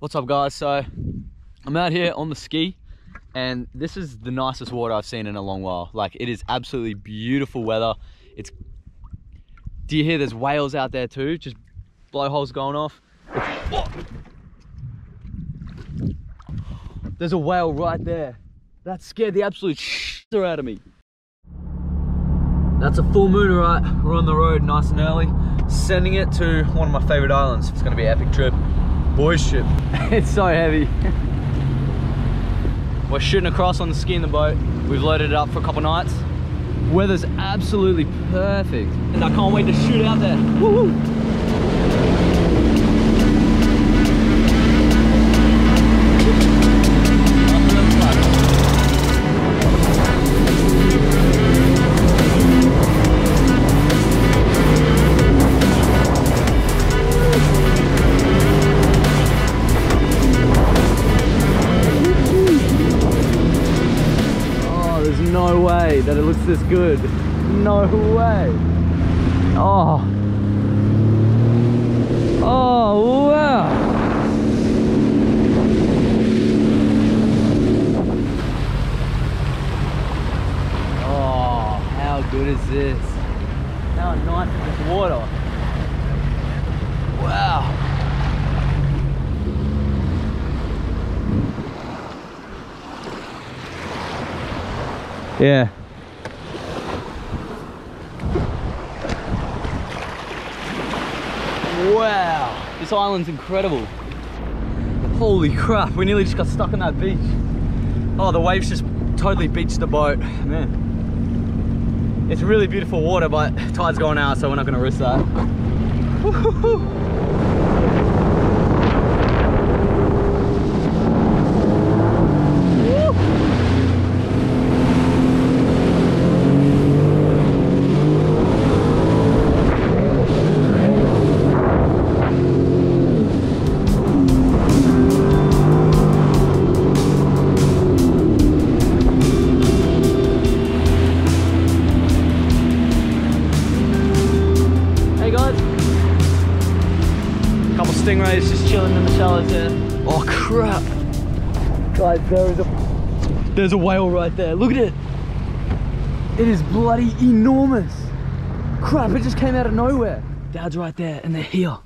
What's up guys? So I'm out here on the ski and this is the nicest water I've seen in a long while. Like it is absolutely beautiful weather. It's, do you hear there's whales out there too? Just blowholes going off. There's a whale right there. That scared the absolute shit out of me. That's a full moon, right? We're on the road nice and early, sending it to one of my favorite islands. It's gonna be an epic trip. Boys ship. it's so heavy. We're shooting across on the ski in the boat. We've loaded it up for a couple nights. Weather's absolutely perfect. And I can't wait to shoot out there. This good. No way. Oh. Oh, wow. Oh, how good is this? How nice is this water? Wow. Yeah. Wow, this island's incredible. Holy crap, we nearly just got stuck on that beach. Oh, the waves just totally beached the boat, man. It's really beautiful water, but tide's going out, so we're not gonna risk that. Stingrays just chilling in the shallows here. Oh crap. Guys, there is a there's a whale right there. Look at it. It is bloody enormous. Crap, it just came out of nowhere. Dad's right there and they're here.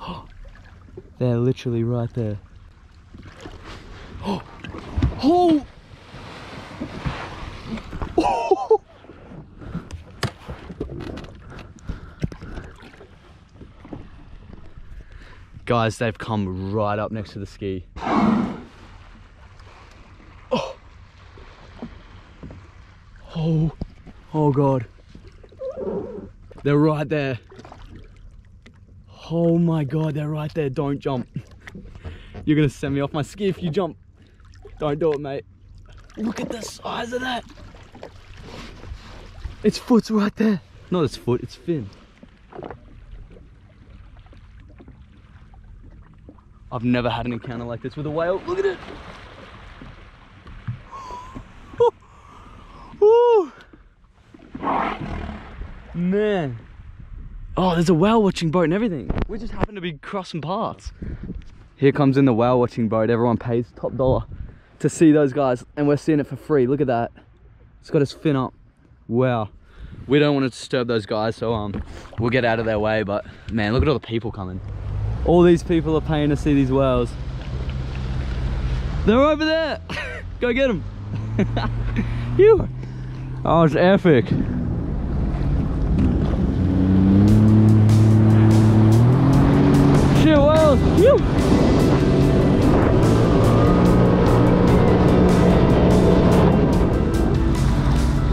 They're literally right there. Oh! Oh! Guys, they've come right up next to the ski. Oh. Oh. Oh god. They're right there. Oh my god, they're right there. Don't jump. You're gonna send me off my ski if you jump. Don't do it, mate. Look at the size of that. Its foot's right there. Not its foot, its fin. I've never had an encounter like this with a whale. Look at it. Man. Oh, there's a whale watching boat and everything. We just happen to be crossing paths. Here comes in the whale watching boat. Everyone pays top dollar to see those guys and we're seeing it for free. Look at that. It's got his fin up. Wow. We don't want to disturb those guys, so um, we'll get out of their way. But man, look at all the people coming. All these people are paying to see these whales. They're over there. Go get them. you. Oh, it's epic. Shit whales.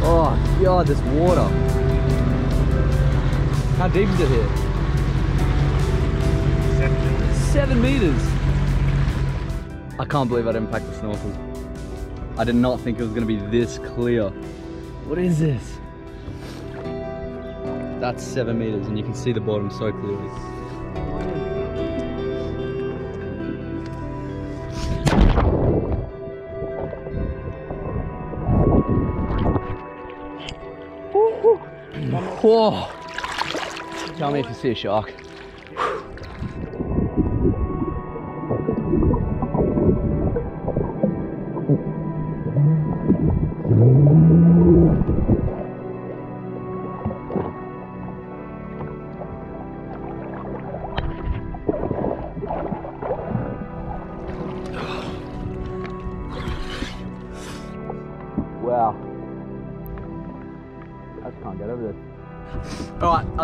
Oh god, this water. How deep is it here? Seven meters. I can't believe I didn't pack the snorkel. I did not think it was gonna be this clear. What is this? That's seven meters and you can see the bottom so clearly. Whoa. Tell me if you see a shark.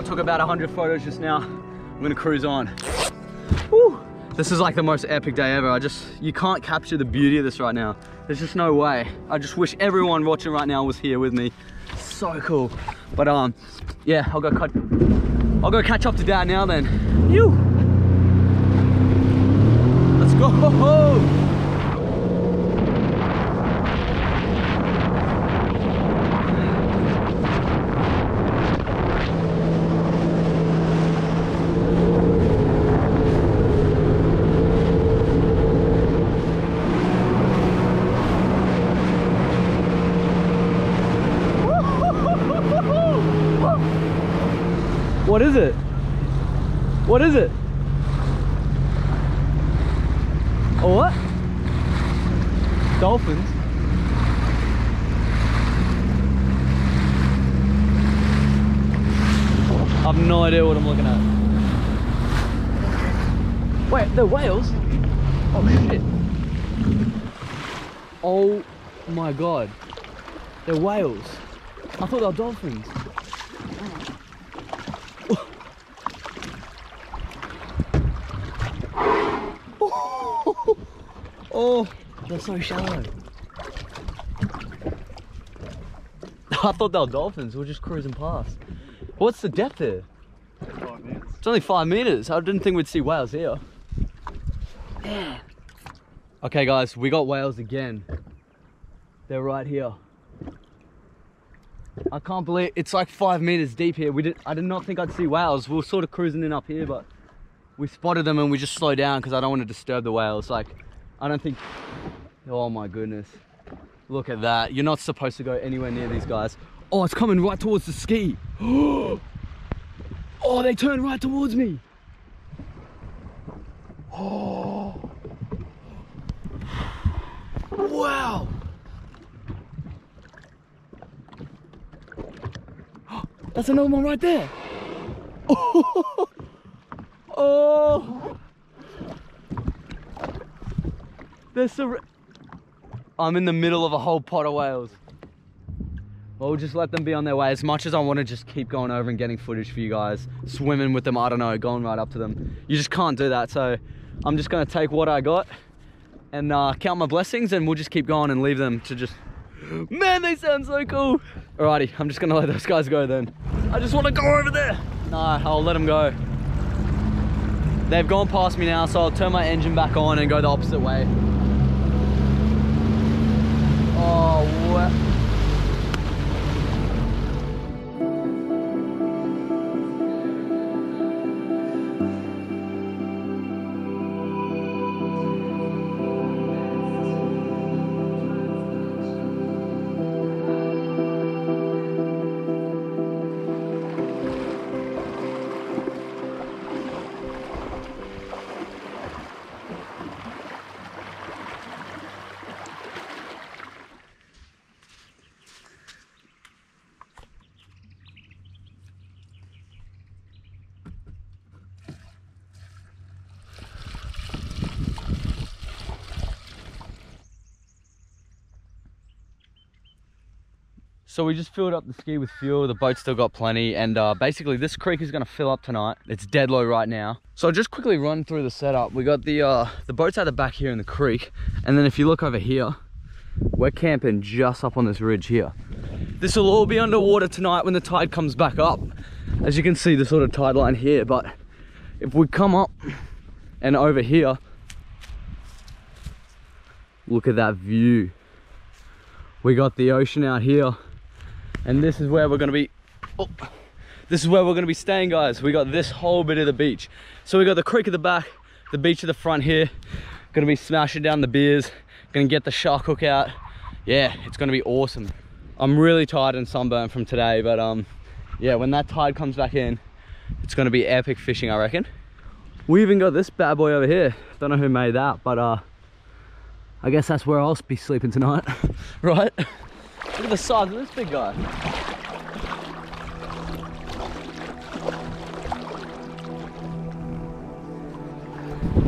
Took about 100 photos just now. I'm gonna cruise on. Woo. This is like the most epic day ever. I just, you can't capture the beauty of this right now. There's just no way. I just wish everyone watching right now was here with me. So cool. But um, yeah, I'll go cut, I'll go catch up to dad now then. You. Let's go. What is it? What is it? A what? Dolphins? I have no idea what I'm looking at. Wait, they're whales? Oh shit. Oh my god. They're whales. I thought they were dolphins. Oh, they're so shallow. I thought they were dolphins. We are just cruising past. What's the depth here? Five meters. It's only five meters. I didn't think we'd see whales here. Yeah. Okay, guys, we got whales again. They're right here. I can't believe it's like five meters deep here. We did. I did not think I'd see whales. We were sort of cruising in up here, but we spotted them and we just slowed down because I don't want to disturb the whales. Like I don't think, oh my goodness. Look at that. You're not supposed to go anywhere near these guys. Oh, it's coming right towards the ski. Oh, they turned right towards me. Oh. Wow. That's another one right there. Oh. oh. They're sur I'm in the middle of a whole pot of whales. Well, we'll just let them be on their way. As much as I want to just keep going over and getting footage for you guys, swimming with them, I don't know, going right up to them. You just can't do that. So I'm just going to take what I got and uh, count my blessings and we'll just keep going and leave them to just... Man, they sound so cool. Alrighty, I'm just going to let those guys go then. I just want to go over there. No, I'll let them go. They've gone past me now, so I'll turn my engine back on and go the opposite way. Oh, what? So we just filled up the ski with fuel. The boat still got plenty. And uh, basically this creek is gonna fill up tonight. It's dead low right now. So just quickly run through the setup. We got the, uh, the boat's at the back here in the creek. And then if you look over here, we're camping just up on this ridge here. This will all be underwater tonight when the tide comes back up. As you can see, the sort of tide line here. But if we come up and over here, look at that view. We got the ocean out here and this is where we're gonna be oh, this is where we're gonna be staying guys. We got this whole bit of the beach. So we got the creek at the back the beach at the front here. Gonna be smashing down the beers gonna get the shark hook out. Yeah it's gonna be awesome. I'm really tired and sunburned from today but um yeah when that tide comes back in it's gonna be epic fishing i reckon. We even got this bad boy over here. Don't know who made that but uh i guess that's where i'll be sleeping tonight. Right Look at the size of this big guy.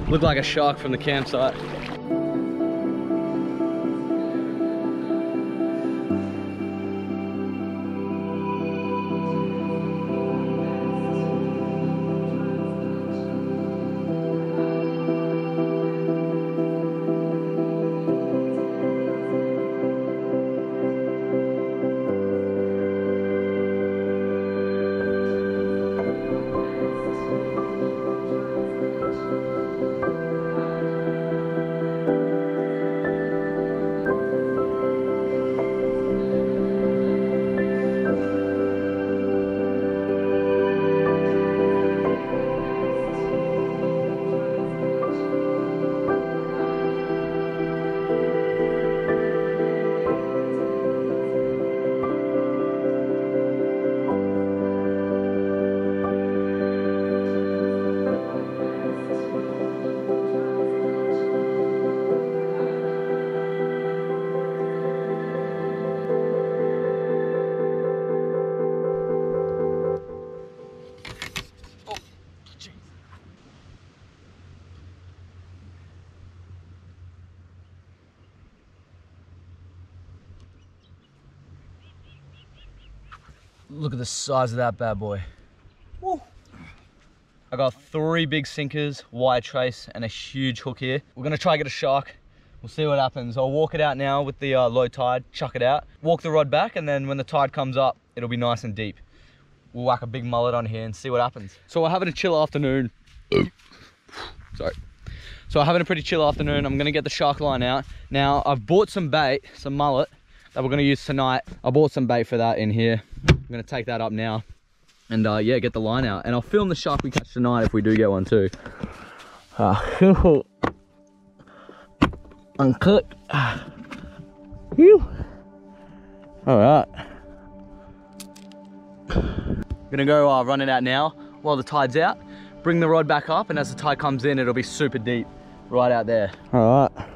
Look like a shark from the campsite. Look at the size of that bad boy. Woo. I got three big sinkers, wire trace, and a huge hook here. We're gonna try and get a shark. We'll see what happens. I'll walk it out now with the uh, low tide, chuck it out, walk the rod back, and then when the tide comes up, it'll be nice and deep. We'll whack a big mullet on here and see what happens. So we're having a chill afternoon. Sorry. So we're having a pretty chill afternoon. I'm gonna get the shark line out. Now, I've bought some bait, some mullet, that we're gonna use tonight. I bought some bait for that in here. I'm gonna take that up now and uh, yeah, get the line out. And I'll film the shark we catch tonight if we do get one too. Uh, uncooked. Phew. All right. Gonna go uh, run it out now while the tide's out. Bring the rod back up, and as the tide comes in, it'll be super deep right out there. All right.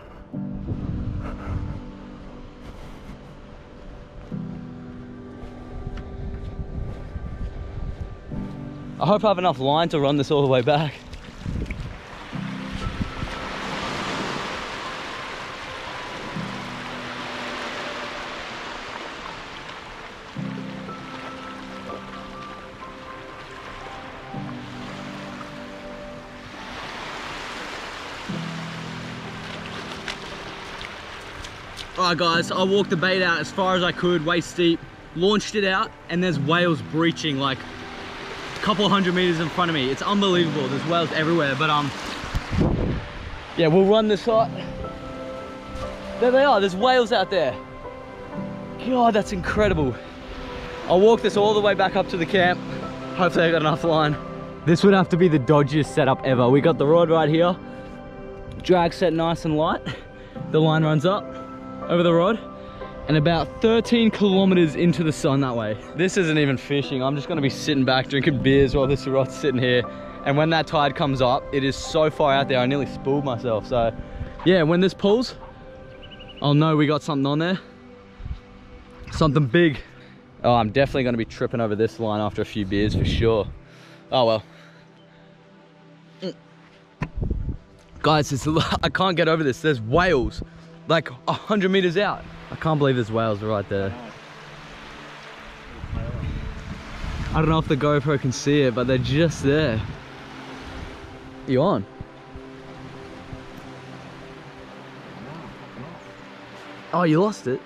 I hope I have enough line to run this all the way back. Alright guys, I walked the bait out as far as I could, waist steep, launched it out, and there's whales breaching like couple hundred meters in front of me. It's unbelievable. There's whales everywhere, but um, yeah, we'll run this shot. There they are. There's whales out there. God, that's incredible. I'll walk this all the way back up to the camp. Hopefully I got enough line. This would have to be the dodgiest setup ever. We got the rod right here. Drag set nice and light. The line runs up over the rod and about 13 kilometers into the sun that way. This isn't even fishing. I'm just gonna be sitting back drinking beers while this rod's sitting here. And when that tide comes up, it is so far out there, I nearly spooled myself. So yeah, when this pulls, I'll know we got something on there. Something big. Oh, I'm definitely gonna be tripping over this line after a few beers for sure. Oh well. Guys, it's, I can't get over this. There's whales like 100 meters out. I can't believe there's whales right there. I don't know if the GoPro can see it, but they're just there. You on? Oh, you lost it?